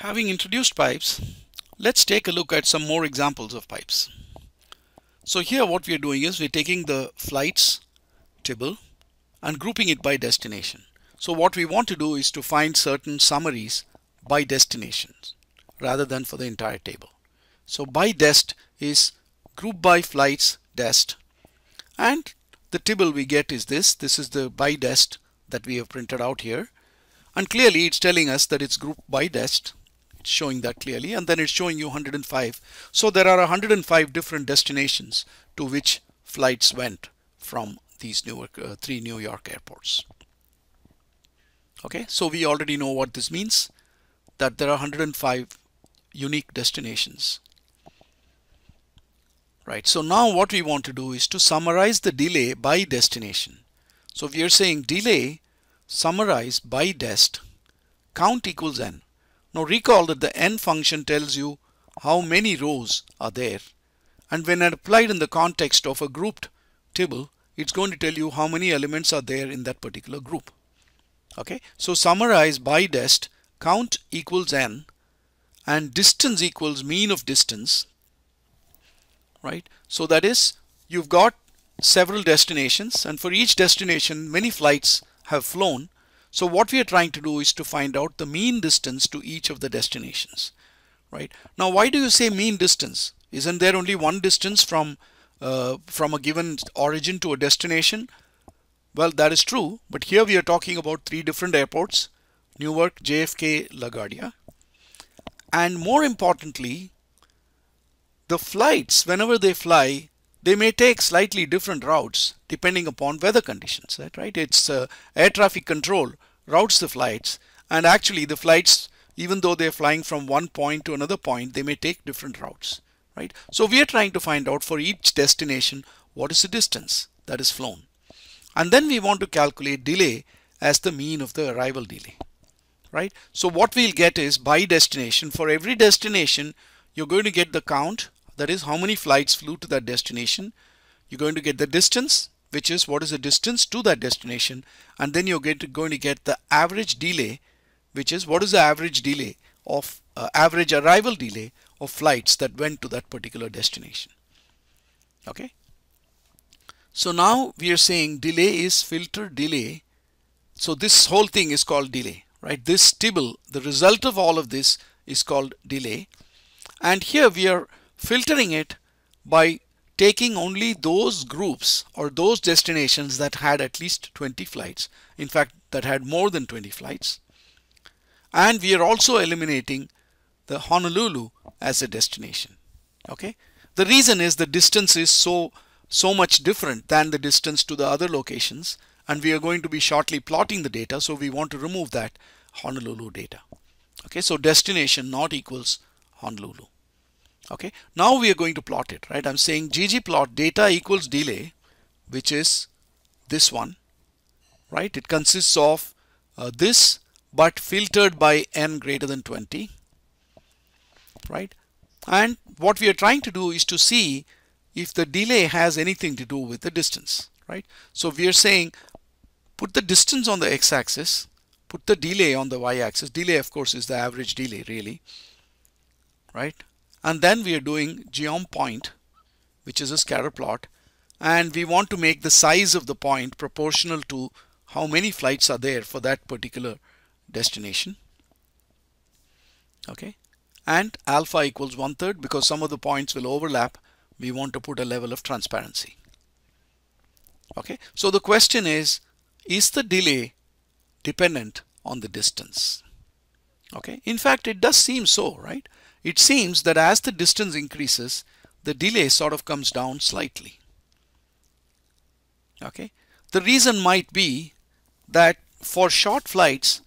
Having introduced pipes, let's take a look at some more examples of pipes. So here what we are doing is we're taking the flights table and grouping it by destination. So what we want to do is to find certain summaries by destinations rather than for the entire table. So by dest is group by flights dest and the table we get is this. This is the by dest that we have printed out here and clearly it's telling us that it's grouped by dest it's showing that clearly and then it's showing you 105 so there are 105 different destinations to which flights went from these Newark, uh, three New York airports. Okay so we already know what this means that there are 105 unique destinations. Right so now what we want to do is to summarize the delay by destination. So we are saying delay summarize by dest count equals n now recall that the n function tells you how many rows are there. And when applied in the context of a grouped table it's going to tell you how many elements are there in that particular group. Okay, so summarize by dest count equals n and distance equals mean of distance right? So that is you've got several destinations and for each destination many flights have flown so what we are trying to do is to find out the mean distance to each of the destinations, right? Now, why do you say mean distance? Isn't there only one distance from uh, from a given origin to a destination? Well, that is true, but here we are talking about three different airports, Newark, JFK, LaGuardia. And more importantly, the flights, whenever they fly, they may take slightly different routes depending upon weather conditions, right? It's uh, air traffic control routes the flights and actually the flights, even though they're flying from one point to another point, they may take different routes, right? So we are trying to find out for each destination, what is the distance that is flown? And then we want to calculate delay as the mean of the arrival delay, right? So what we'll get is by destination, for every destination, you're going to get the count that is how many flights flew to that destination. You're going to get the distance, which is what is the distance to that destination. And then you're going to, going to get the average delay, which is what is the average delay of uh, average arrival delay of flights that went to that particular destination. Okay. So now we are saying delay is filter delay. So this whole thing is called delay, right? This table, the result of all of this is called delay. And here we are filtering it by taking only those groups or those destinations that had at least 20 flights. In fact, that had more than 20 flights. And we are also eliminating the Honolulu as a destination. Okay. The reason is the distance is so so much different than the distance to the other locations and we are going to be shortly plotting the data so we want to remove that Honolulu data. Okay, so destination not equals Honolulu. Okay, now we are going to plot it, right? I'm saying ggplot data equals delay, which is this one, right? It consists of uh, this, but filtered by n greater than 20, right? And what we are trying to do is to see if the delay has anything to do with the distance, right? So we are saying put the distance on the x-axis, put the delay on the y-axis. Delay, of course, is the average delay, really, right? And then we are doing geom point which is a scatter plot. And we want to make the size of the point proportional to how many flights are there for that particular destination. Okay? And alpha equals one third because some of the points will overlap. We want to put a level of transparency. Okay? So the question is is the delay dependent on the distance? Okay? In fact it does seem so right it seems that as the distance increases, the delay sort of comes down slightly. Okay. The reason might be that for short flights,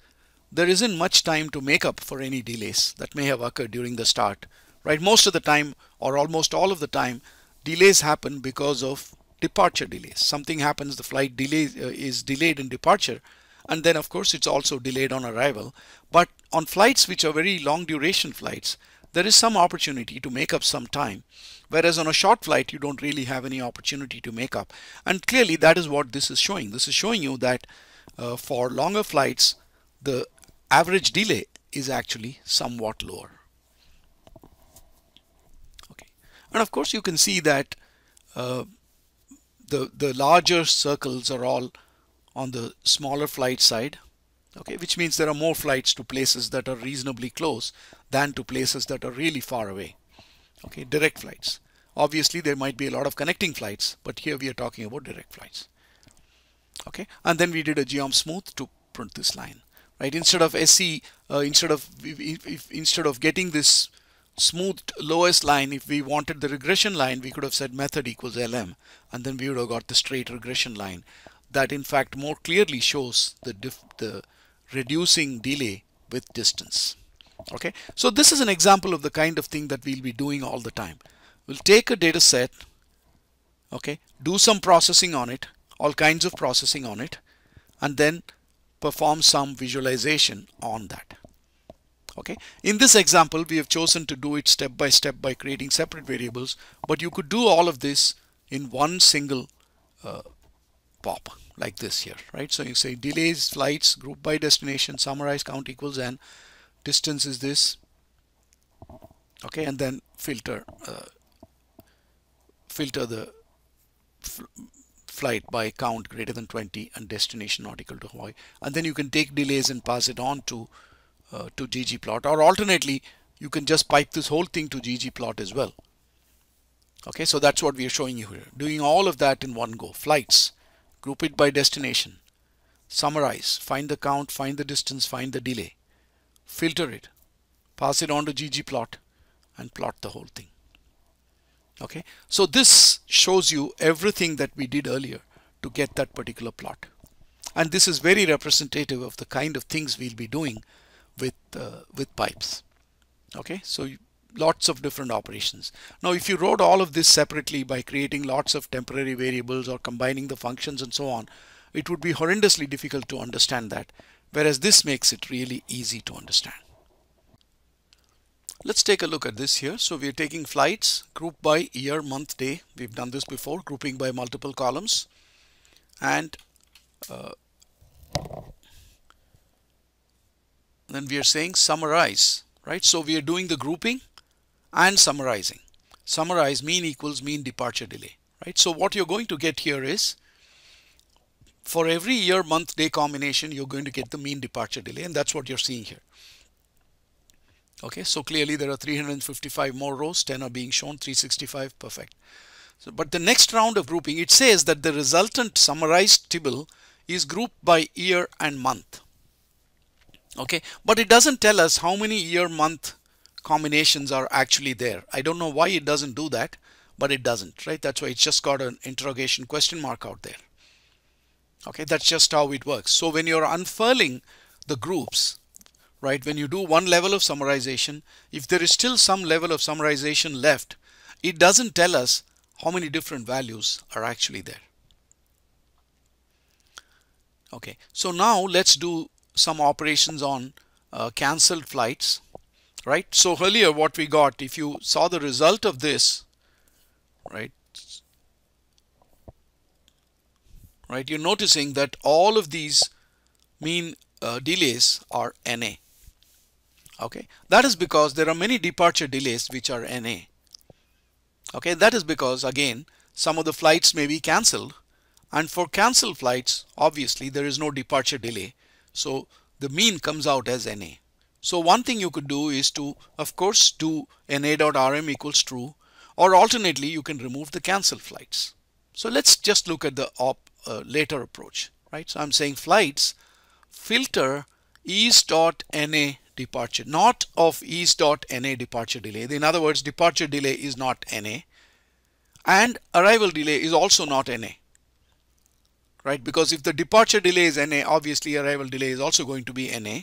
there isn't much time to make up for any delays that may have occurred during the start. Right. Most of the time or almost all of the time, delays happen because of departure delays. Something happens, the flight delay uh, is delayed in departure and then of course it's also delayed on arrival. But on flights which are very long duration flights, there is some opportunity to make up some time. Whereas on a short flight, you don't really have any opportunity to make up. And clearly that is what this is showing. This is showing you that uh, for longer flights, the average delay is actually somewhat lower. Okay, and of course you can see that uh, the the larger circles are all on the smaller flight side okay which means there are more flights to places that are reasonably close than to places that are really far away. Okay direct flights. Obviously there might be a lot of connecting flights but here we are talking about direct flights. Okay and then we did a geom smooth to print this line right? Instead of SE, uh, instead of if, if, instead of getting this smoothed loess line if we wanted the regression line we could have said method equals lm and then we would have got the straight regression line. That in fact more clearly shows the the reducing delay with distance okay? So this is an example of the kind of thing that we'll be doing all the time. We'll take a data set okay do some processing on it all kinds of processing on it and then perform some visualization on that. Okay? In this example we have chosen to do it step by step by creating separate variables but you could do all of this in one single uh, pop like this here right? So you say delays flights group by destination summarize count equals n distance is this. Okay. And then filter uh, filter the flight by count greater than 20 and destination not equal to Hawaii and then you can take delays and pass it on to uh, to ggplot or alternately you can just pipe this whole thing to ggplot as well. Okay so that's what we are showing you here. Doing all of that in one go. Flights. Group it by destination. Summarize. Find the count find the distance find the delay filter it. Pass it on to ggplot and plot the whole thing. Okay? So this shows you everything that we did earlier to get that particular plot. And this is very representative of the kind of things we'll be doing with uh, with pipes. Okay? So lots of different operations. Now if you wrote all of this separately by creating lots of temporary variables or combining the functions and so on it would be horrendously difficult to understand that whereas this makes it really easy to understand. Let's take a look at this here. So we're taking flights group by year month day. We've done this before grouping by multiple columns. And uh, then we are saying summarize right? So we are doing the grouping and summarizing. Summarize mean equals mean departure delay right? So what you're going to get here is for every year month day combination you're going to get the mean departure delay and that's what you're seeing here. Okay so clearly there are 355 more rows 10 are being shown 365 perfect. So but the next round of grouping it says that the resultant summarized table is grouped by year and month. Okay but it doesn't tell us how many year month combinations are actually there. I don't know why it doesn't do that but it doesn't right? That's why it's just got an interrogation question mark out there okay that's just how it works. So when you're unfurling the groups right when you do one level of summarization if there is still some level of summarization left it doesn't tell us how many different values are actually there. Okay so now let's do some operations on uh, cancelled flights right? So earlier what we got if you saw the result of this right right you're noticing that all of these mean uh, delays are NA okay that is because there are many departure delays which are NA okay that is because again some of the flights may be cancelled and for cancelled flights obviously there is no departure delay so the mean comes out as NA. So one thing you could do is to, of course, do NA.RM equals true, or alternately, you can remove the cancel flights. So let's just look at the op, uh, later approach, right? So I'm saying flights filter is.na departure, not of is.na departure delay. In other words, departure delay is not NA and arrival delay is also not NA right? Because if the departure delay is NA, obviously arrival delay is also going to be NA,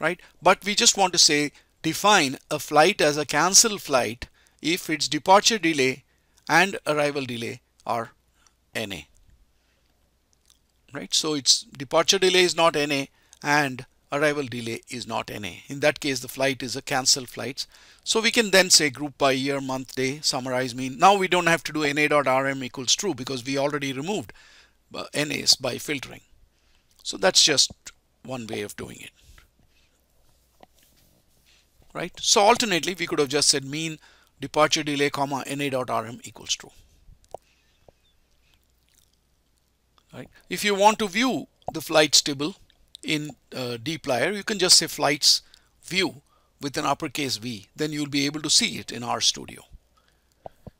right? But we just want to say define a flight as a cancel flight if its departure delay and arrival delay are NA, right? So its departure delay is not NA and arrival delay is not NA. In that case, the flight is a cancelled flight. So we can then say group by year, month, day, summarize mean. Now we don't have to do NA.RM equals true because we already removed uh, NAs by filtering. So that's just one way of doing it. right? So alternately, we could have just said mean departure delay comma na dot rm equals true. Right? If you want to view the flights table in uh, dplyr, you can just say flights view with an uppercase V, then you'll be able to see it in RStudio.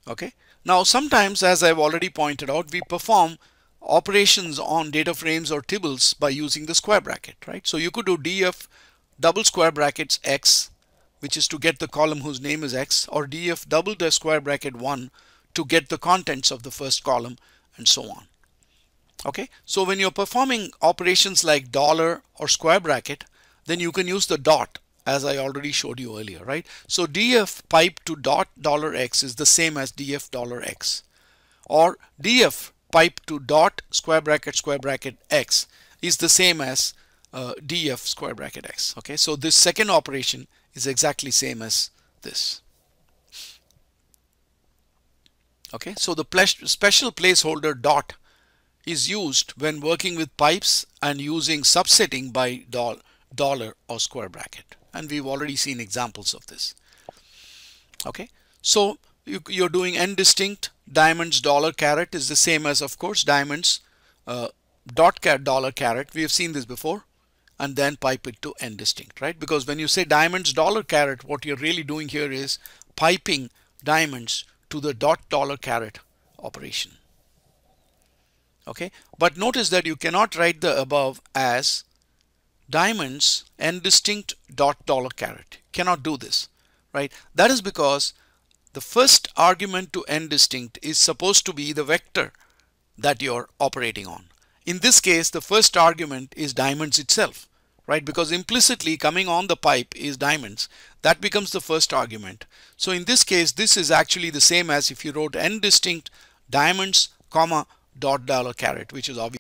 Okay. Now sometimes, as I've already pointed out, we perform operations on data frames or tables by using the square bracket, right? So you could do df double square brackets x, which is to get the column whose name is x, or df double the square bracket 1 to get the contents of the first column, and so on. Okay, so when you're performing operations like dollar or square bracket, then you can use the dot as I already showed you earlier, right? So df pipe to dot dollar $x is the same as df dollar $x or df pipe to dot square bracket square bracket x is the same as uh, df square bracket x. Okay, so this second operation is exactly same as this. Okay, so the special placeholder dot is used when working with pipes and using subsetting by dollar or square bracket. And we've already seen examples of this. Okay? So you, are doing n distinct. Diamonds dollar carat is the same as of course diamonds uh, dot cat dollar carat we have seen this before. And then pipe it to n distinct right? Because when you say diamonds dollar carat what you're really doing here is piping diamonds to the dot dollar carat operation okay? But notice that you cannot write the above as diamonds and distinct dot dollar carat cannot do this right? That is because the first argument to n distinct is supposed to be the vector that you're operating on. In this case the first argument is diamonds itself right? Because implicitly coming on the pipe is diamonds. That becomes the first argument. So in this case this is actually the same as if you wrote n distinct diamonds comma dot dollar carat which is obvious